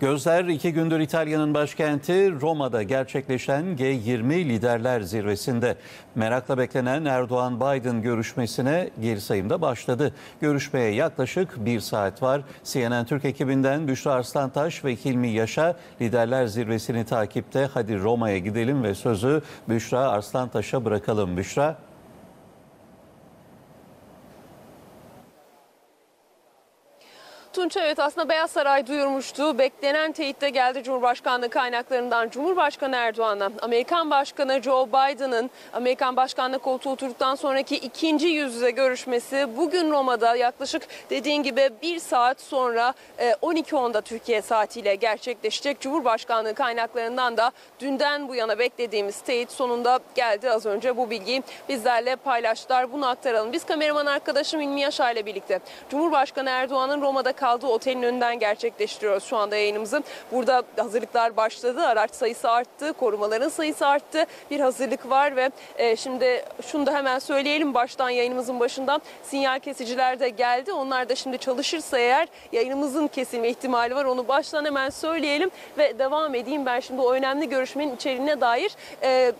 Gözler iki gündür İtalya'nın başkenti Roma'da gerçekleşen G20 liderler zirvesinde. Merakla beklenen Erdoğan-Biden görüşmesine geri sayımda başladı. Görüşmeye yaklaşık bir saat var. CNN Türk ekibinden Büşra Arslantaş ve Hilmi Yaşa liderler zirvesini takipte. Hadi Roma'ya gidelim ve sözü Büşra Arslantaş'a bırakalım. Büşra. Tunç evet aslında Beyaz Saray duyurmuştu. Beklenen teyit de geldi Cumhurbaşkanlığı kaynaklarından. Cumhurbaşkanı Erdoğan'a Amerikan Başkanı Joe Biden'ın Amerikan Başkanlığı koltuğu oturduktan sonraki ikinci yüz yüze görüşmesi bugün Roma'da yaklaşık dediğin gibi bir saat sonra 12.10'da e, Türkiye saatiyle gerçekleşecek. Cumhurbaşkanlığı kaynaklarından da dünden bu yana beklediğimiz teyit sonunda geldi. Az önce bu bilgiyi bizlerle paylaştılar. Bunu aktaralım. Biz kameraman arkadaşım İlmi Yaşar ile birlikte Cumhurbaşkanı Erdoğan'ın Roma'da kaldığı otelin önünden gerçekleştiriyoruz şu anda yayınımızı. Burada hazırlıklar başladı. Araç sayısı arttı. Korumaların sayısı arttı. Bir hazırlık var ve e, şimdi şunu da hemen söyleyelim baştan yayınımızın başından sinyal kesiciler de geldi. Onlar da şimdi çalışırsa eğer yayınımızın kesilme ihtimali var. Onu baştan hemen söyleyelim ve devam edeyim. Ben şimdi o önemli görüşmenin içeriğine dair e,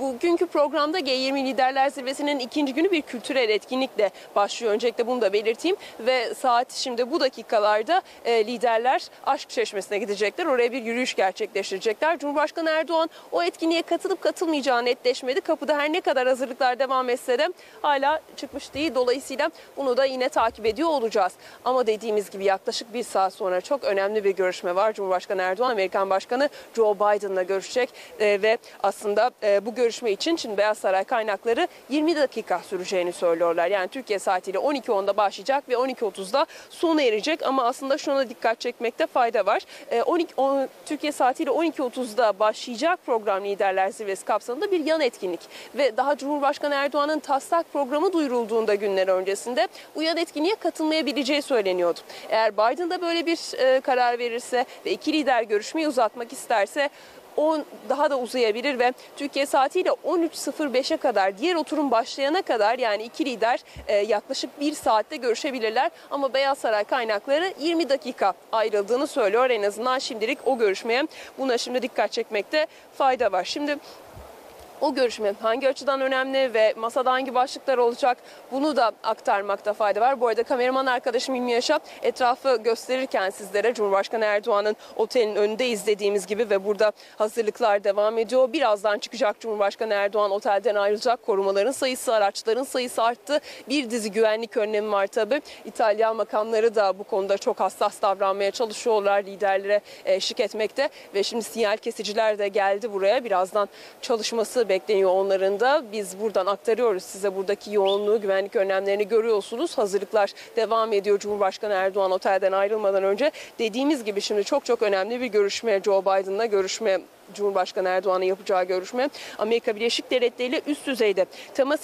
bugünkü programda G20 Liderler Zirvesi'nin ikinci günü bir kültürel etkinlikle başlıyor. Öncelikle bunu da belirteyim ve saat şimdi bu dakikalarda e, liderler Aşk Çeşmesi'ne gidecekler. Oraya bir yürüyüş gerçekleştirecekler. Cumhurbaşkanı Erdoğan o etkinliğe katılıp katılmayacağı netleşmedi. Kapıda her ne kadar hazırlıklar devam etse de hala çıkmış değil. Dolayısıyla bunu da yine takip ediyor olacağız. Ama dediğimiz gibi yaklaşık bir saat sonra çok önemli bir görüşme var. Cumhurbaşkanı Erdoğan Amerikan Başkanı Joe Biden'la görüşecek e, ve aslında e, bu görüşme için şimdi Beyaz Saray kaynakları 20 dakika süreceğini söylüyorlar. Yani Türkiye saatiyle 12.10'da başlayacak ve 12.30'da sona erecek ama aslında şuna dikkat çekmekte fayda var. 12 10, Türkiye saatiyle 12.30'da başlayacak program liderler zirvesi kapsamında bir yan etkinlik ve daha Cumhurbaşkanı Erdoğan'ın taslak programı duyurulduğunda günler öncesinde bu yan etkinliğe katılmayabileceği söyleniyordu. Eğer Biden da böyle bir e, karar verirse ve iki lider görüşmeyi uzatmak isterse 10 daha da uzayabilir ve Türkiye saatiyle 13.05'e kadar diğer oturum başlayana kadar yani iki lider e, yaklaşık bir saatte görüşebilirler. Ama Beyaz Saray kaynakları 20 dakika ayrıldığını söylüyor. En azından şimdilik o görüşmeye buna şimdi dikkat çekmekte fayda var. Şimdi o görüşme hangi açıdan önemli ve masada hangi başlıklar olacak bunu da aktarmakta fayda var. Bu arada kameraman arkadaşım İlmi Yaşa etrafı gösterirken sizlere Cumhurbaşkanı Erdoğan'ın otelin önünde izlediğimiz gibi ve burada hazırlıklar devam ediyor. Birazdan çıkacak Cumhurbaşkanı Erdoğan otelden ayrılacak. Korumaların sayısı, araçların sayısı arttı. Bir dizi güvenlik önlemi var tabi. İtalyan makamları da bu konuda çok hassas davranmaya çalışıyorlar. Liderlere eşlik etmekte ve şimdi sinyal kesiciler de geldi buraya. Birazdan çalışması bekleniyor onların da. Biz buradan aktarıyoruz size buradaki yoğunluğu, güvenlik önlemlerini görüyorsunuz. Hazırlıklar devam ediyor Cumhurbaşkanı Erdoğan otelden ayrılmadan önce. Dediğimiz gibi şimdi çok çok önemli bir görüşme Joe Biden'la görüşme Cumhurbaşkanı Erdoğan'ın yapacağı görüşme Amerika Birleşik Devletleri ile üst düzeyde temas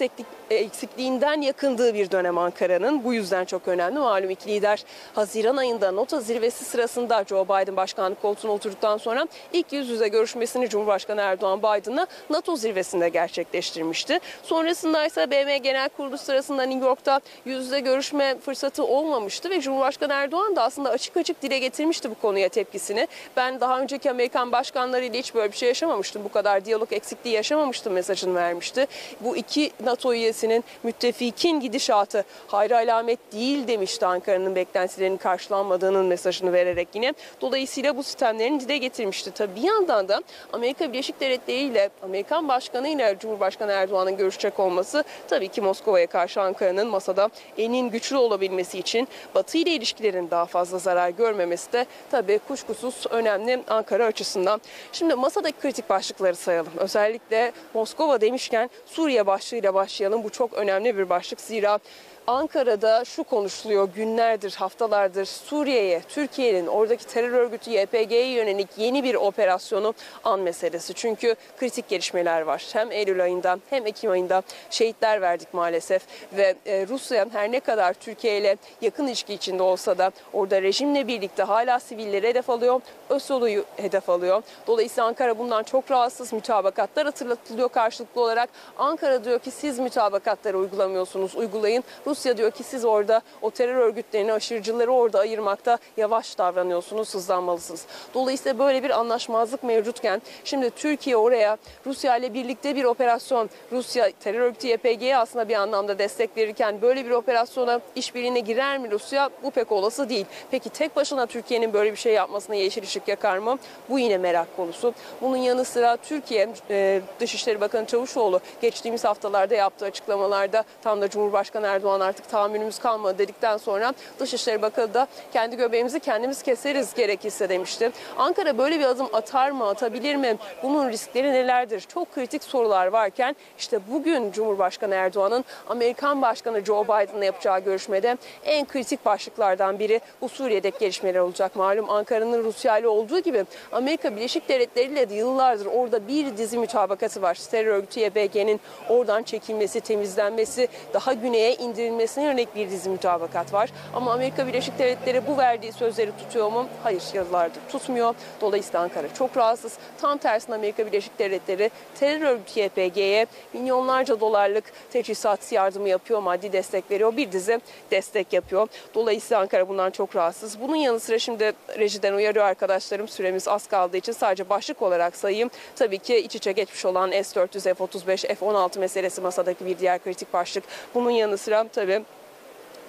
eksikliğinden yakındığı bir dönem Ankara'nın. Bu yüzden çok önemli. Malum iki lider Haziran ayında NATO zirvesi sırasında Joe Biden başkanlık koltuğuna oturduktan sonra ilk yüz yüze görüşmesini Cumhurbaşkanı Erdoğan Biden'la NATO zirvesinde gerçekleştirmişti. Sonrasında ise BM Genel Kurulu sırasında New York'ta yüz yüze görüşme fırsatı olmamıştı ve Cumhurbaşkanı Erdoğan da aslında açık açık dile getirmişti bu konuya tepkisini. Ben daha önceki Amerikan başkanları ile hiç böyle bir şey yaşamamıştım. Bu kadar diyalog eksikliği yaşamamıştım mesajını vermişti. Bu iki NATO üyesinin müttefikin gidişatı hayra alamet değil demişti Ankara'nın beklentilerinin karşılanmadığının mesajını vererek yine. Dolayısıyla bu sistemlerini dile getirmişti. Tabii bir yandan da Amerika Birleşik Devletleri ile Amerikan Başkanı ile Cumhurbaşkanı Erdoğan'ın görüşecek olması tabii ki Moskova'ya karşı Ankara'nın masada enin güçlü olabilmesi için Batı ile ilişkilerin daha fazla zarar görmemesi de tabii kuşkusuz önemli Ankara açısından. Şimdi masadaki kritik başlıkları sayalım. Özellikle Moskova demişken Suriye başlığıyla başlayalım. Bu çok önemli bir başlık. Zira Ankara'da şu konuşuluyor günlerdir, haftalardır Suriye'ye, Türkiye'nin oradaki terör örgütü YPG'ye yönelik yeni bir operasyonu an meselesi. Çünkü kritik gelişmeler var. Hem Eylül ayında hem Ekim ayında şehitler verdik maalesef ve e, Rusya her ne kadar Türkiye ile yakın ilişki içinde olsa da orada rejimle birlikte hala sivilleri hedef alıyor, ÖSOL'u hedef alıyor. Dolayısıyla Ankara bundan çok rahatsız. Mütabakatlar hatırlatılıyor karşılıklı olarak. Ankara diyor ki siz mütabakatları uygulamıyorsunuz, uygulayın. Rusya Rusya diyor ki siz orada o terör örgütlerini, aşırıcıları orada ayırmakta yavaş davranıyorsunuz, hızlanmalısınız. Dolayısıyla böyle bir anlaşmazlık mevcutken şimdi Türkiye oraya Rusya ile birlikte bir operasyon, Rusya terör örgütü YPG'ye aslında bir anlamda destek verirken böyle bir operasyona işbirliğine girer mi Rusya? Bu pek olası değil. Peki tek başına Türkiye'nin böyle bir şey yapmasına yeşil ışık yakar mı? Bu yine merak konusu. Bunun yanı sıra Türkiye e, Dışişleri Bakanı Çavuşoğlu geçtiğimiz haftalarda yaptığı açıklamalarda tam da Cumhurbaşkanı Erdoğan artık tahammülümüz kalmadı dedikten sonra Dışişleri Bakanı da kendi göbeğimizi kendimiz keseriz gerekirse demişti. Ankara böyle bir adım atar mı, atabilir mi? Bunun riskleri nelerdir? Çok kritik sorular varken işte bugün Cumhurbaşkanı Erdoğan'ın Amerikan Başkanı Joe Biden'la yapacağı görüşmede en kritik başlıklardan biri bu Suriye'deki gelişmeler olacak. Malum Ankara'nın Rusya ile olduğu gibi Amerika Birleşik Devletleri ile de yıllardır orada bir dizi mütabakatı var. Terör örgütü YPG'nin oradan çekilmesi, temizlenmesi, daha güneye indirilmesine yönelik bir dizi mütabakat var. Ama Amerika Birleşik Devletleri bu verdiği sözleri tutuyor mu? Hayır yıllardır tutmuyor. Dolayısıyla Ankara çok rahatsız. Tam tersine Amerika Birleşik Devletleri terör örgütü YPG'ye milyonlarca dolarlık teçhizat yardımı yapıyor, maddi destek veriyor. Bir dizi destek yapıyor. Dolayısıyla Ankara bundan çok rahatsız. Bunun yanı sıra şimdi rejiden uyarıyor arkadaşlarım. Süremiz az kaldığı için sadece başlık olarak sayayım. Tabii ki iç içe geçmiş olan S-400, F-35, F-16 meselesi masadaki bir diğer kritik başlık. Bunun yanı sıra tabii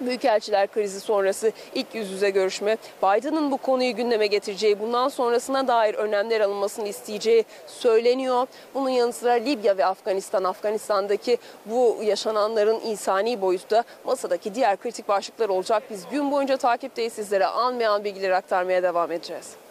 Büyükelçiler krizi sonrası ilk yüz yüze görüşme, Biden'ın bu konuyu gündeme getireceği, bundan sonrasına dair önlemler alınmasını isteyeceği söyleniyor. Bunun yanı sıra Libya ve Afganistan, Afganistan'daki bu yaşananların insani boyutta masadaki diğer kritik başlıklar olacak. Biz gün boyunca takipteyiz sizlere an be an bilgileri aktarmaya devam edeceğiz.